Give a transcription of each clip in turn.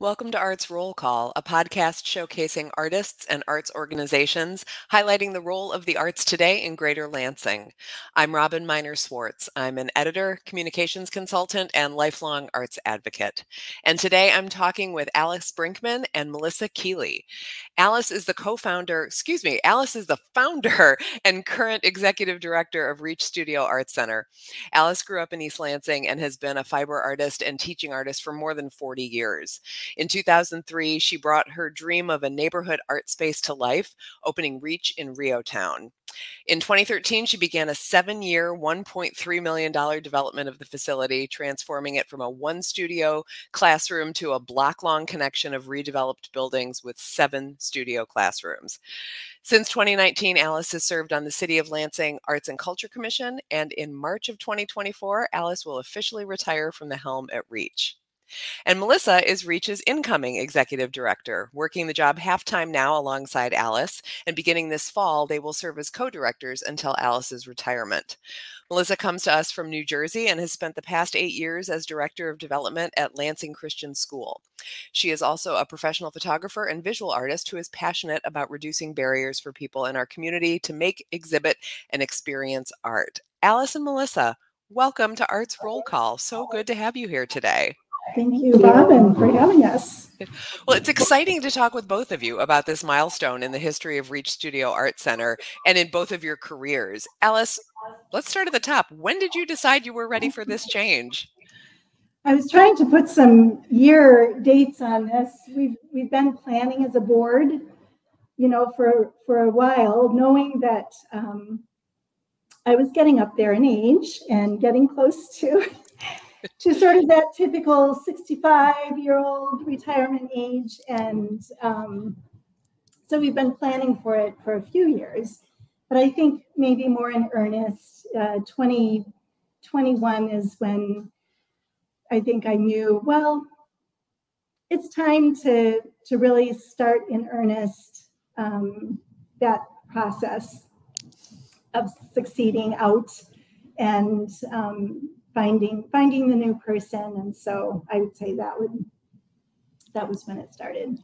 Welcome to Arts Roll Call, a podcast showcasing artists and arts organizations, highlighting the role of the arts today in Greater Lansing. I'm Robin Miner Swartz. I'm an editor, communications consultant, and lifelong arts advocate. And today I'm talking with Alice Brinkman and Melissa Keeley. Alice is the co founder, excuse me, Alice is the founder and current executive director of Reach Studio Arts Center. Alice grew up in East Lansing and has been a fiber artist and teaching artist for more than 40 years. In 2003, she brought her dream of a neighborhood art space to life, opening Reach in REO Town. In 2013, she began a seven year, $1.3 million development of the facility, transforming it from a one studio classroom to a block long connection of redeveloped buildings with seven studio classrooms. Since 2019, Alice has served on the City of Lansing Arts and Culture Commission, and in March of 2024, Alice will officially retire from the helm at Reach. And Melissa is Reach's incoming executive director, working the job half time now alongside Alice. And beginning this fall, they will serve as co directors until Alice's retirement. Melissa comes to us from New Jersey and has spent the past eight years as director of development at Lansing Christian School. She is also a professional photographer and visual artist who is passionate about reducing barriers for people in our community to make, exhibit, and experience art. Alice and Melissa, welcome to Arts Roll Call. So good to have you here today. Thank you, Robin, for having us. Well, it's exciting to talk with both of you about this milestone in the history of Reach Studio Art Center and in both of your careers. Alice, let's start at the top. When did you decide you were ready for this change? I was trying to put some year dates on this. We've we've been planning as a board, you know, for for a while, knowing that um, I was getting up there in age and getting close to to sort of that typical 65 year old retirement age. And um, so we've been planning for it for a few years. But I think maybe more in earnest, uh, 2021 is when I think I knew, well, it's time to, to really start in earnest um, that process of succeeding out and um, finding finding the new person. And so i would say that would that was when it started.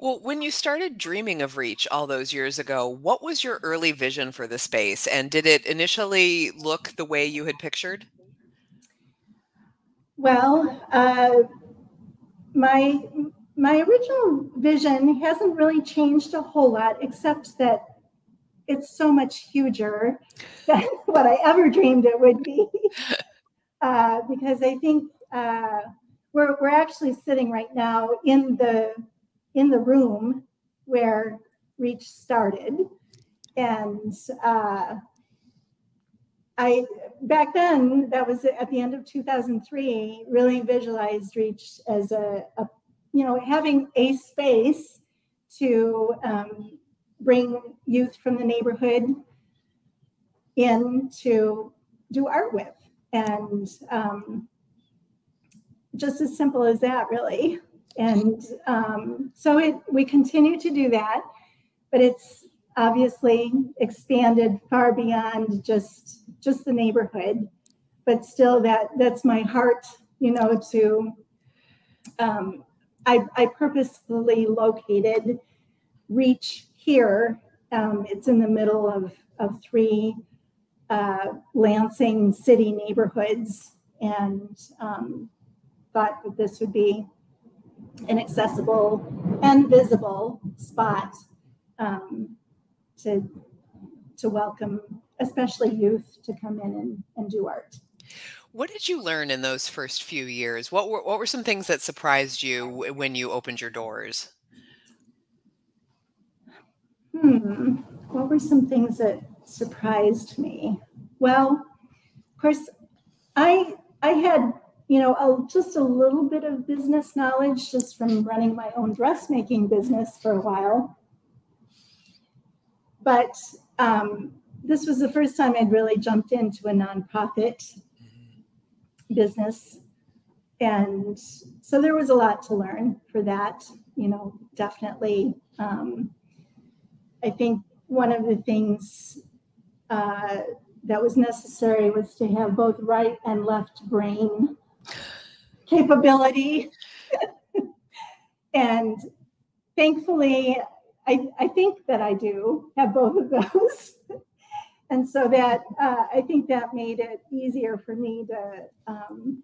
Well when you started dreaming of reach all those years ago what was your early vision for the space? And did it initially look the way you had pictured? Well uh, my my original vision hasn't really changed a whole lot except that it's so much huger than what i ever dreamed it would be uh, because I think uh, we're we're actually sitting right now in the in the room where Reach started, and uh, I back then that was at the end of 2003. Really visualized Reach as a, a you know having a space to um, bring youth from the neighborhood in to do art with and um, just as simple as that, really. And um, so it, we continue to do that, but it's obviously expanded far beyond just just the neighborhood. But still, that that's my heart, you know. To um, I, I purposefully located Reach here. Um, it's in the middle of of three uh, Lansing city neighborhoods and um, thought that this would be an accessible and visible spot um, to, to welcome, especially youth, to come in and, and do art. What did you learn in those first few years? What were, what were some things that surprised you when you opened your doors? Hmm. What were some things that surprised me? Well, of course, I I had you know a, just a little bit of business knowledge just from running my own dressmaking business for a while, but um, this was the first time I'd really jumped into a nonprofit business, and so there was a lot to learn for that. You know, definitely. Um, I think one of the things uh, that was necessary was to have both right and left brain capability. and thankfully, I, I think that I do have both of those. and so that uh, I think that made it easier for me to um,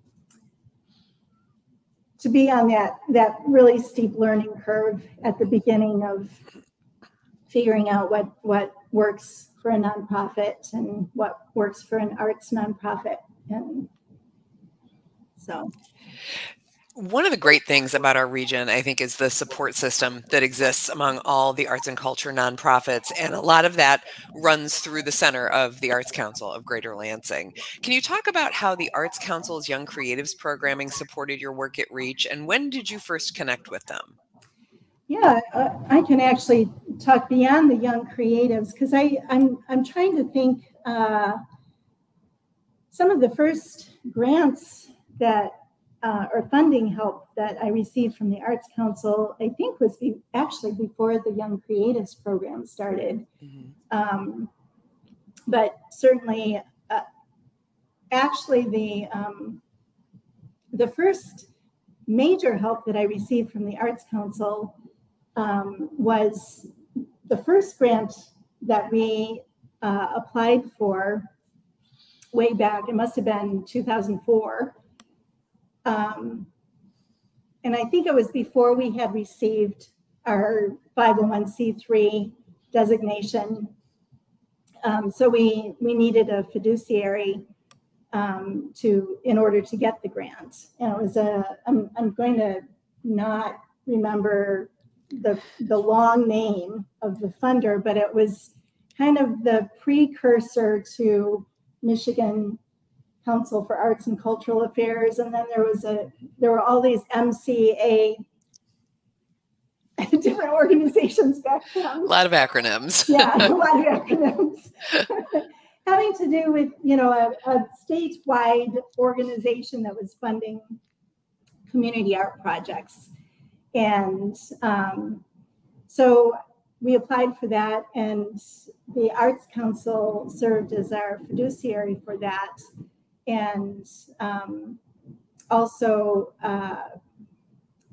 to be on that that really steep learning curve at the beginning of figuring out what what works for a nonprofit and what works for an arts nonprofit and so one of the great things about our region, I think, is the support system that exists among all the arts and culture nonprofits. And a lot of that runs through the center of the Arts Council of Greater Lansing. Can you talk about how the Arts Council's Young Creatives programming supported your work at Reach? And when did you first connect with them? Yeah, uh, I can actually talk beyond the Young Creatives because I'm, I'm trying to think uh, some of the first grants that uh, or funding help that I received from the Arts Council, I think was be, actually before the Young Creatives program started. Mm-hmm. Um, but certainly, uh, actually, the um, the first major help that I received from the Arts Council um, was the first grant that we uh, applied for way back. It must have been 2004 um, and I think it was before we had received our 501c3 designation. Um, so we we needed a fiduciary um, to in order to get the grant. And it was a I'm I'm going to not remember the the long name of the funder, but it was kind of the precursor to Michigan Council for Arts and Cultural Affairs, and then there was a there were all these MCA different organizations back then. A lot of acronyms. yeah, a lot of acronyms. Having to do with you know a, a statewide organization that was funding community art projects, and um, so we applied for that, and the Arts Council served as our fiduciary for that. And um, also uh,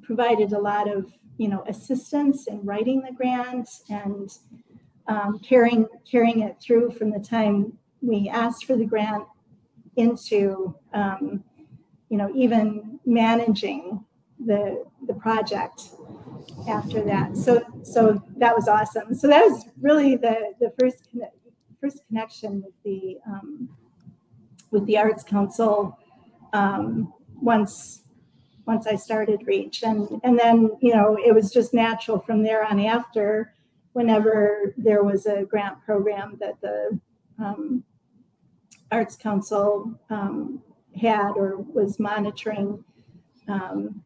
provided a lot of you know assistance in writing the grant and um, carrying carrying it through from the time we asked for the grant into um, you know even managing the the project after that so so that was awesome so that was really the the first first connection with the um, with the Arts Council um, once once I started Reach, and and then you know it was just natural from there on after. Whenever there was a grant program that the um, Arts Council um, had or was monitoring, um,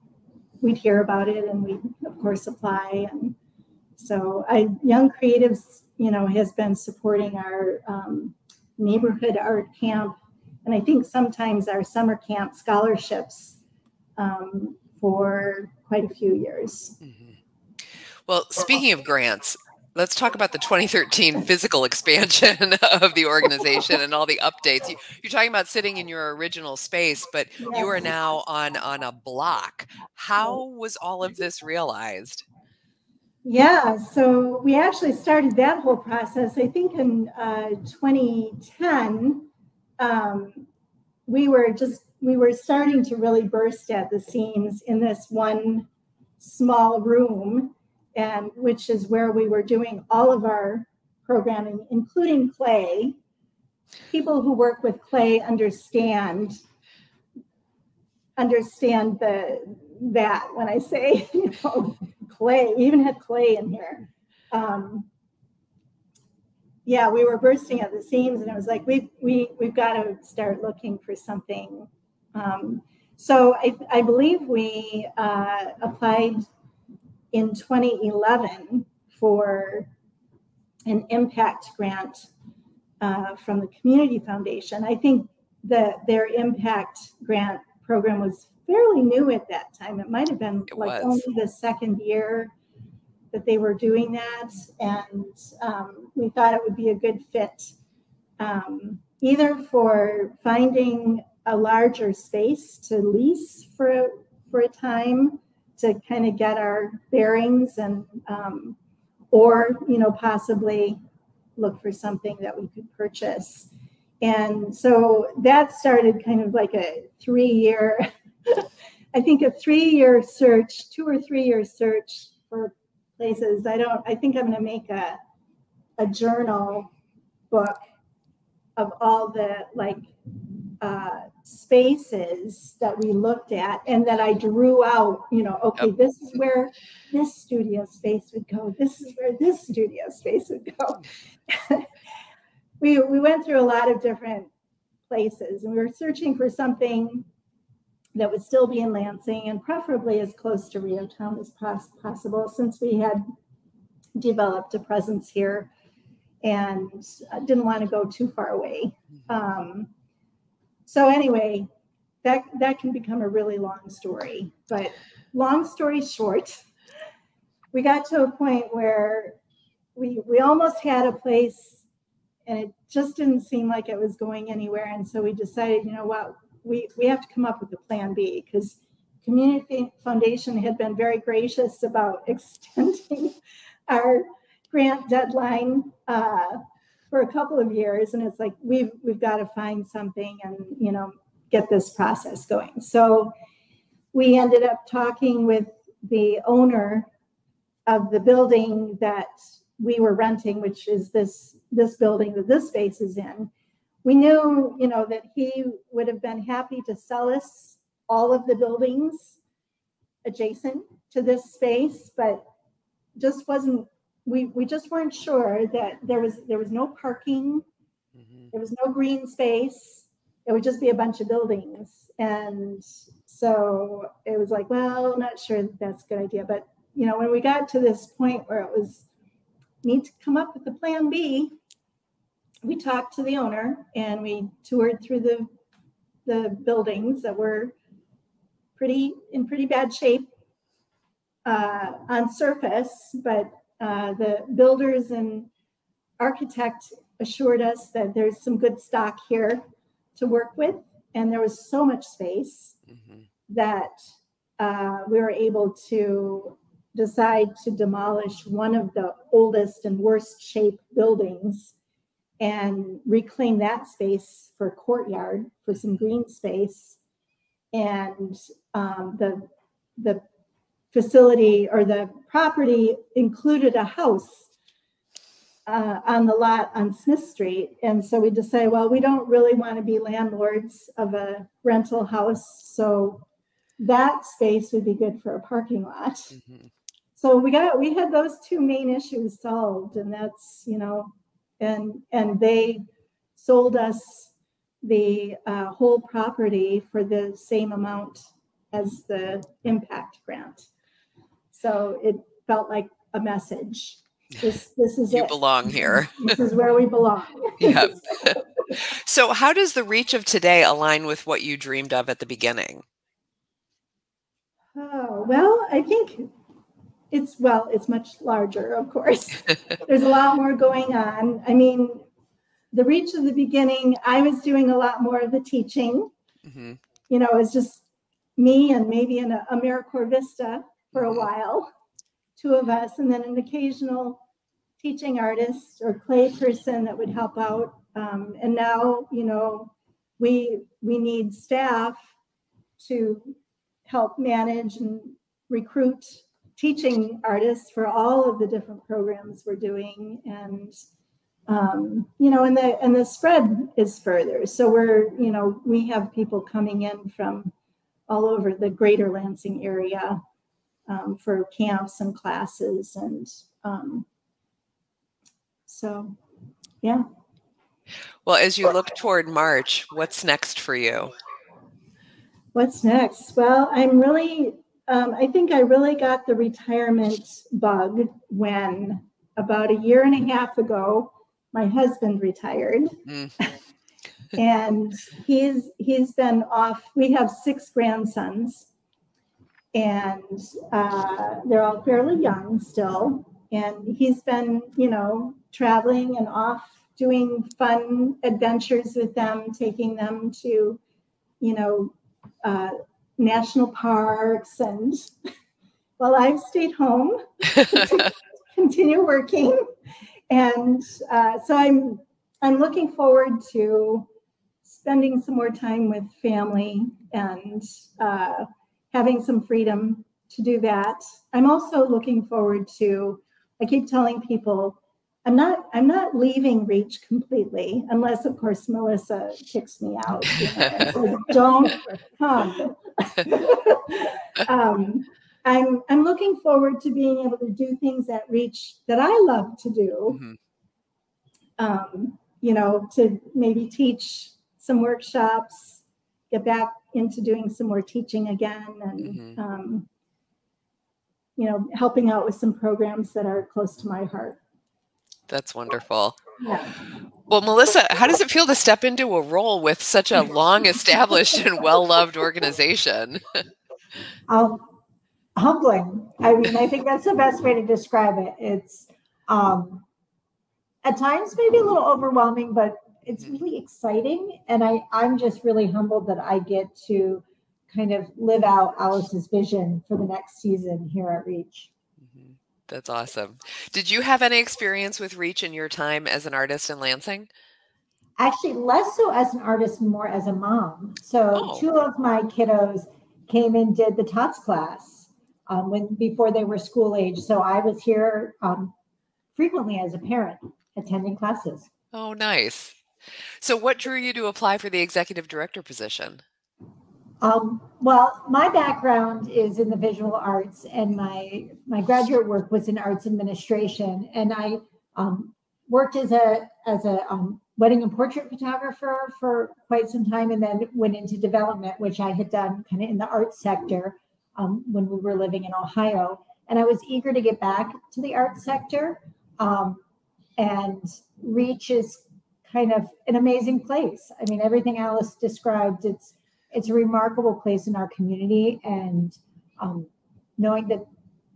we'd hear about it and we of course apply. And so I Young Creatives, you know, has been supporting our um, neighborhood art camp and I think sometimes our summer camp scholarships um, for quite a few years. Mm-hmm. Well, speaking of grants, let's talk about the 2013 physical expansion of the organization and all the updates. You, are talking about sitting in your original space, but you are now on on a block. How was all of this realized? Yeah, so we actually started that whole process, I think, in uh, 2010 um, we were just we were starting to really burst at the seams in this one small room and which is where we were doing all of our programming including clay people who work with clay understand understand the that when i say you know clay we even had clay in here um, yeah, we were bursting at the seams, and it was like we we we've got to start looking for something. Um, so I, I believe we uh, applied in 2011 for an impact grant uh, from the Community Foundation. I think that their impact grant program was fairly new at that time. It might have been it like was. only the second year that they were doing that, and um, we thought it would be a good fit, um, either for finding a larger space to lease for for a time to kind of get our bearings and um, or you know possibly look for something that we could purchase. And so that started kind of like a three year i think a three year search two or three year search for places. I don't i think i'm going to make a a journal book of all the like uh, spaces that we looked at and that I drew out, you know, okay, yep. this is where this studio space would go. This is where this studio space would go. we, we went through a lot of different places and we were searching for something that would still be in Lansing and preferably as close to REO Town as pos- possible since we had developed a presence here and didn't want to go too far away. Mm-hmm. Um, so anyway, that that can become a really long story. But long story short, we got to a point where we we almost had a place and it just didn't seem like it was going anywhere. And so we decided, you know what, we, we have to come up with a plan B because Community Foundation had been very gracious about extending our grant deadline uh, for a couple of years, and it's like we've we've got to find something and you know get this process going. So we ended up talking with the owner of the building that we were renting, which is this this building that this space is in. We knew, you know, that he would have been happy to sell us all of the buildings adjacent to this space, but just wasn't we we just weren't sure that there was there was no parking, mm-hmm. there was no green space. It would just be a bunch of buildings, and so it was like, well, not sure that that's a good idea. But you know, when we got to this point where it was need to come up with a plan B, we talked to the owner and we toured through the the buildings that were pretty in pretty bad shape uh, on surface, but uh, the builders and architect assured us that there's some good stock here to work with. And there was so much space mm-hmm. that uh, we were able to decide to demolish one of the oldest and worst shaped buildings and reclaim that space for courtyard for some green space. And um, the the facility or the property included a house uh, on the lot on Smith Street. And so we decided, well, we don't really want to be landlords of a rental house. So that space would be good for a parking lot. Mm-hmm. So we got we had those two main issues solved, and that's you know, and and they sold us the uh, whole property for the same amount as the impact grant. So it felt like a message. This this is you it. belong here. this is where we belong. yep. so how does the reach of today align with what you dreamed of at the beginning? Oh, well, I think it's well, it's much larger, of course. There's a lot more going on. I mean, the reach of the beginning, I was doing a lot more of the teaching. Mm-hmm. You know, it's just me and maybe an AmeriCorps Vista for a while, two of us, and then an occasional teaching artist or clay person that would help out. Um, and now, you know, we we need staff to help manage and recruit teaching artists for all of the different programs we're doing and um, you know and the and the spread is further so we're you know we have people coming in from all over the greater lansing area um, for camps and classes. And um, so, yeah. Well, as you look toward March, what's next for you? What's next? Well, I'm really, um, I think I really got the retirement bug when about a year and a half ago, my husband retired. Mm. and he's he's been off we have six grandsons and uh, they're all fairly young still. And he's been, you know, traveling and off doing fun adventures with them, taking them to, you know, uh, national parks and Well, I've stayed home, continue working, and uh, so I'm I'm looking forward to spending some more time with family and uh, having some freedom to do that. I'm also looking forward to. I keep telling people I'm not I'm not leaving Reach completely, unless of course Melissa kicks me out. You know, says, Don't come. um, I'm I'm looking forward to being able to do things at Reach that I love to do. Mm-hmm. Um, you know, to maybe teach some workshops, get back into doing some more teaching again, and mm-hmm. um, you know, helping out with some programs that are close to my heart. That's wonderful. Well, Melissa, how does it feel to step into a role with such a long established and well loved organization? Um, humbling. I mean, I think that's the best way to describe it. It's um, at times maybe a little overwhelming, but it's mm-hmm. really exciting. And I, I'm just really humbled that I get to kind of live out Alice's vision for the next season here at Reach. That's awesome. Did you have any experience with Reach in your time as an artist in Lansing? Actually, less so as an artist, more as a mom. So, oh. two of my kiddos came and did the TOTS class um, when before they were school age. So, I was here um, frequently as a parent attending classes. Oh, nice. So, what drew you to apply for the executive director position? Um, well, my background is in the visual arts, and my my graduate work was in arts administration. And I um, worked as a as a um, wedding and portrait photographer for quite some time, and then went into development, which I had done kind of in the arts sector um, when we were living in Ohio. And I was eager to get back to the arts sector. Um, and Reach is kind of an amazing place. I mean, everything Alice described, it's it's a remarkable place in our community and um, knowing that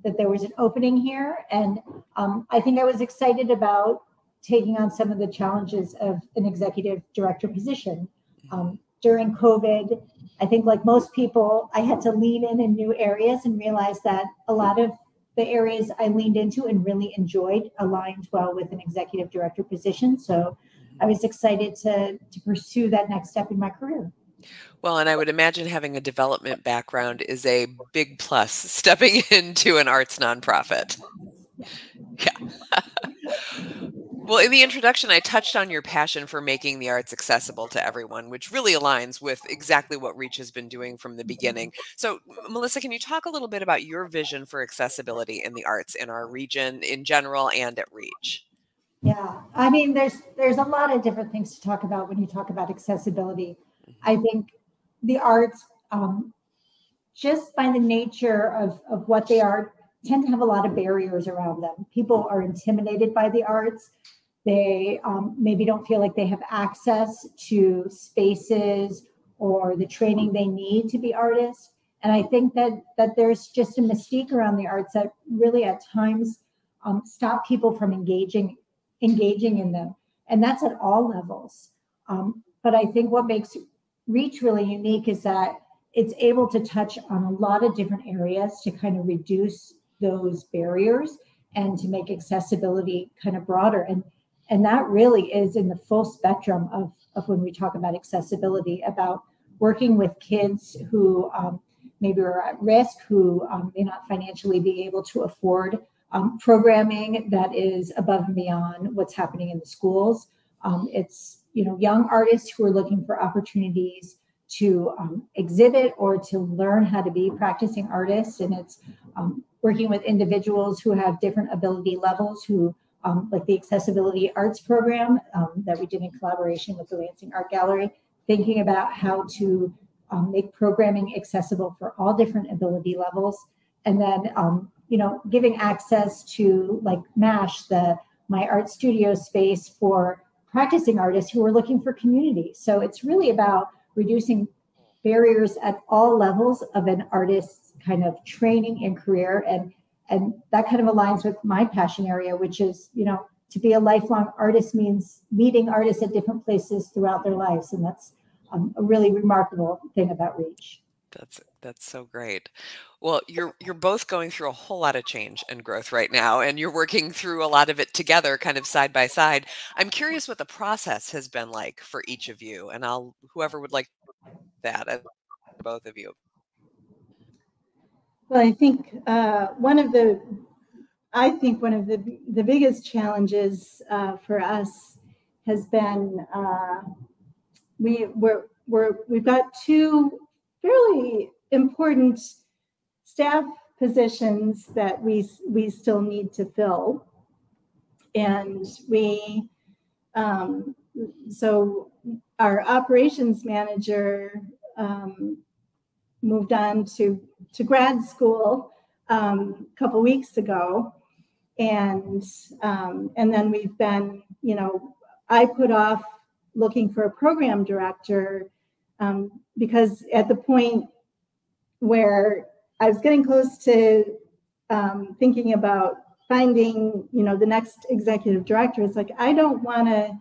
that there was an opening here and um, i think i was excited about taking on some of the challenges of an executive director position um, during covid i think like most people i had to lean in in new areas and realize that a lot of the areas i leaned into and really enjoyed aligned well with an executive director position so i was excited to to pursue that next step in my career well, and I would imagine having a development background is a big plus stepping into an arts nonprofit. Yeah. well, in the introduction, I touched on your passion for making the arts accessible to everyone, which really aligns with exactly what Reach has been doing from the beginning. So, Melissa, can you talk a little bit about your vision for accessibility in the arts in our region in general and at Reach? Yeah, I mean, there's there's a lot of different things to talk about when you talk about accessibility. I think the arts, um, just by the nature of, of what they are, tend to have a lot of barriers around them. People are intimidated by the arts. They um, maybe don't feel like they have access to spaces or the training they need to be artists. And I think that that there's just a mystique around the arts that really at times um, stop people from engaging engaging in them, and that's at all levels. Um, but I think what makes Reach really unique is that it's able to touch on a lot of different areas to kind of reduce those barriers and to make accessibility kind of broader. And and that really is in the full spectrum of, of when we talk about accessibility, about working with kids who um, maybe are at risk, who um, may not financially be able to afford um, programming that is above and beyond what's happening in the schools. Um, it's you know young artists who are looking for opportunities to um, exhibit or to learn how to be practicing artists and it's um, working with individuals who have different ability levels who um, like the accessibility arts program um, that we did in collaboration with the lansing art gallery thinking about how to make programming accessible for all different ability levels and then you know giving access to like mash the my art studio space for practicing artists who are looking for community. So it's really about reducing barriers at all levels of an artist's kind of training and career. And and that kind of aligns with my passion area, which is, you know, to be a lifelong artist means meeting artists at different places throughout their lives. And that's um, a really remarkable thing about Reach. That's that's so great. Well, you're you're both going through a whole lot of change and growth right now, and you're working through a lot of it together, kind of side by side. I'm curious what the process has been like for each of you, and I'll whoever would like that, both of you. Well, I think uh, one of the, I think one of the the biggest challenges uh, for us has been uh, we we're, we're we've got two fairly important staff positions that we we still need to fill, and we um, so our operations manager um, moved on to to grad school um, a couple weeks ago, and um, and then we've been you know I put off looking for a program director um, because at the point where I was getting close to um, thinking about finding, you know, the next executive director. It's like I don't want to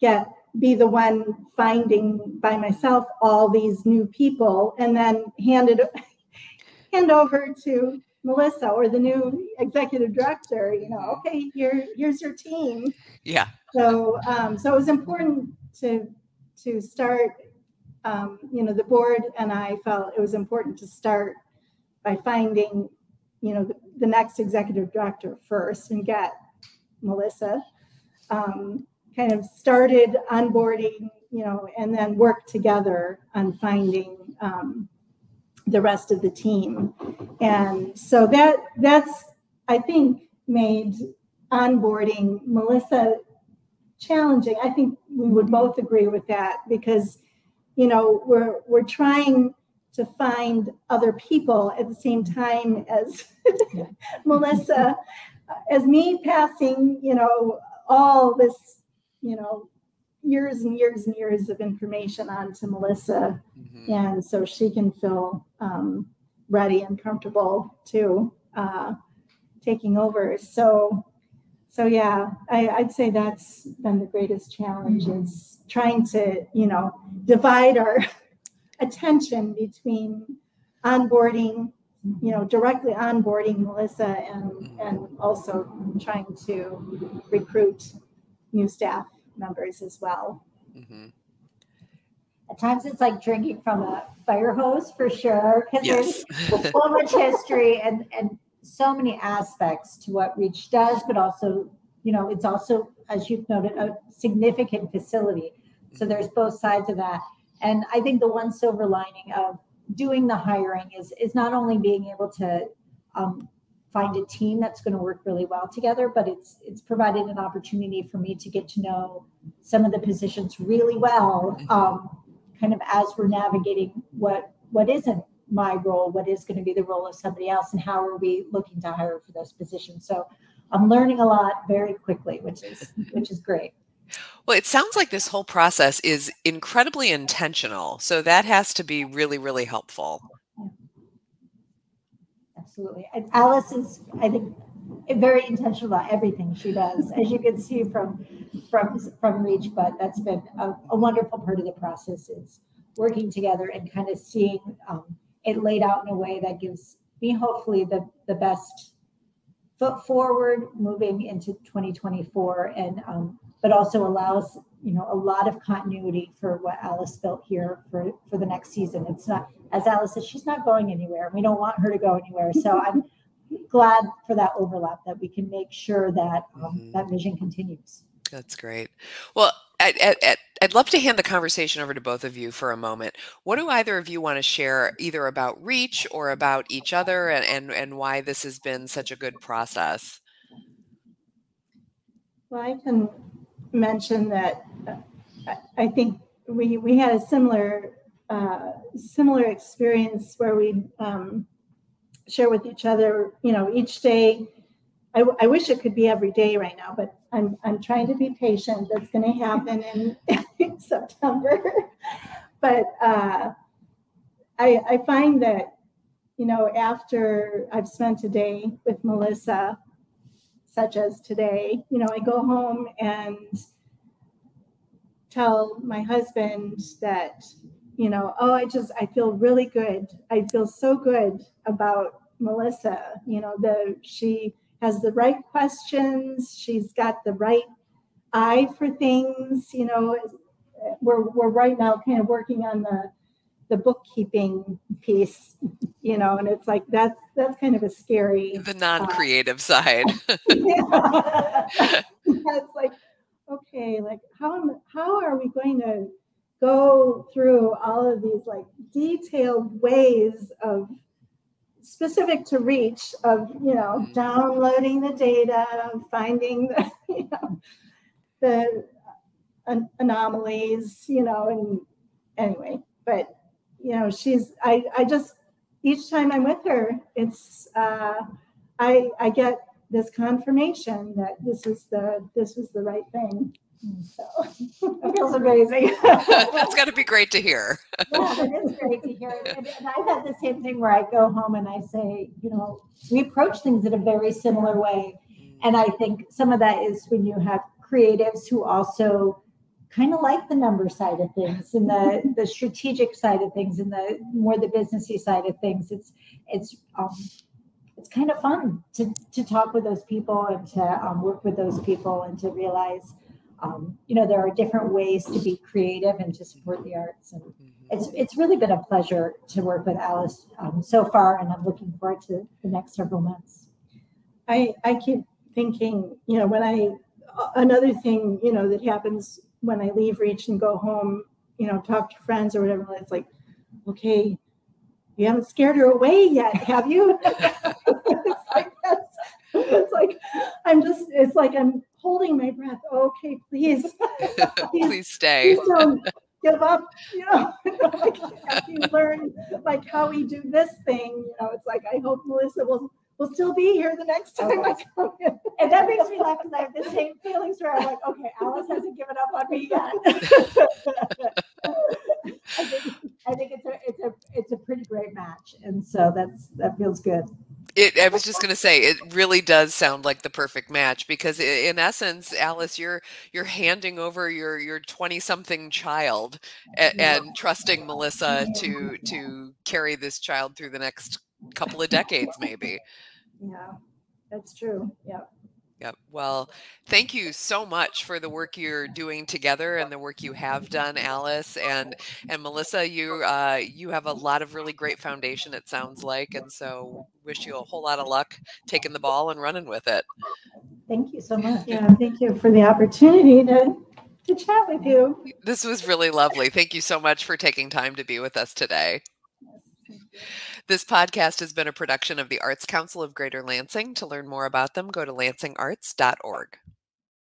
get be the one finding by myself all these new people and then hand it hand over to Melissa or the new executive director. You know, mm-hmm. okay, here here's your team. Yeah. So um, so it was important to to start. Um, you know, the board and I felt it was important to start by finding, you know, the, the next executive director first and get Melissa. Um, kind of started onboarding, you know, and then work together on finding um, the rest of the team. And so that that's I think made onboarding Melissa challenging. I think we would both agree with that because you know we're we're trying to find other people at the same time as Melissa, as me passing, you know, all this, you know, years and years and years of information on to Melissa. Mm-hmm. And so she can feel um, ready and comfortable to uh, taking over. So, so yeah, I, would say that's been the greatest challenge mm-hmm. is trying to, you know, divide our attention between onboarding, you know, directly onboarding Melissa and, and also trying to recruit new staff members as well. Mm-hmm. At times it's like drinking from a fire hose for sure, because yes. there's so much history and, and so many aspects to what Reach does, but also, you know, it's also, as you've noted, a significant facility. So there's both sides of that. And I think the one silver lining of doing the hiring is is not only being able to um, find a team that's going to work really well together, but it's it's provided an opportunity for me to get to know some of the positions really well, um, kind of as we're navigating what what isn't my role, what is going to be the role of somebody else, and how are we looking to hire for those positions. So I'm learning a lot very quickly, which is which is great. Well, it sounds like this whole process is incredibly intentional. So that has to be really, really helpful. Absolutely. And Alice is, I think, very intentional about everything she does, as you can see from from from Reach. But that's been a, a wonderful part of the process is working together and kind of seeing um, it laid out in a way that gives me hopefully the the best foot forward moving into 2024 and um, but also allows you know a lot of continuity for what Alice built here for for the next season. It's not as Alice says she's not going anywhere. We don't want her to go anywhere. So I'm glad for that overlap that we can make sure that um, mm-hmm. that vision continues. That's great. Well, I, I, I'd love to hand the conversation over to both of you for a moment. What do either of you want to share, either about Reach or about each other, and and, and why this has been such a good process? Well, I can mention that uh, I think we we had a similar uh, similar experience where we um, share with each other. You know, each day. I, I wish it could be every day right now, but I'm I'm trying to be patient. That's going to happen in, in September. but uh, I I find that you know after I've spent a day with Melissa such as today. You know, I go home and tell my husband that you know, oh, I just I feel really good. I feel so good about Melissa. You know, the she has the right questions. She's got the right eye for things. You know, we're we're right now kind of working on the the bookkeeping piece, you know, and it's like that's that's kind of a scary the non-creative uh, side. yeah. it's like, okay, like how am how are we going to go through all of these like detailed ways of specific to reach of you know mm-hmm. downloading the data finding the you know the an- anomalies you know and anyway but you know she's i i just each time i'm with her it's uh i i get this confirmation that this is the this is the right thing so it feels amazing. That's got to be great to hear. yeah, it is great to hear. And, and I've had the same thing where I go home and I say, you know, we approach things in a very similar way. And I think some of that is when you have creatives who also kind of like the number side of things and the the strategic side of things and the more the businessy side of things. It's it's um, it's kind of fun to to talk with those people and to um, work with those people and to realize um, you know, there are different ways to be creative and to support the arts. And mm-hmm. it's it's really been a pleasure to work with Alice um, so far, and I'm looking forward to the next several months. I I keep thinking, you know, when I another thing, you know, that happens when I leave Reach and go home, you know, talk to friends or whatever. It's like, okay, you haven't scared her away yet, have you? it's like it's like I'm just it's like I'm holding my breath. Okay, please, please, please stay. Please don't give up. You know, like you learn like how we do this thing. You know, it's like I hope Melissa will will still be here the next time okay. I come in. And that makes me laugh because I have the same feelings where I'm like, okay, Alice hasn't given up on me yet. I think I think it's a it's a it's a pretty great match, and so that's that feels good. It, I was just going to say, it really does sound like the perfect match because, in essence, Alice, you're you're handing over your your twenty something child and, and trusting Melissa to to carry this child through the next couple of decades, maybe. Yeah, that's true. Yeah. Yep. Well, thank you so much for the work you're doing together and the work you have done, Alice and and Melissa. You uh, you have a lot of really great foundation. It sounds like, and so wish you a whole lot of luck taking the ball and running with it. Thank you so much. Yeah, thank you for the opportunity to to chat with you. This was really lovely. Thank you so much for taking time to be with us today. This podcast has been a production of the Arts Council of Greater Lansing. To learn more about them, go to lansingarts.org.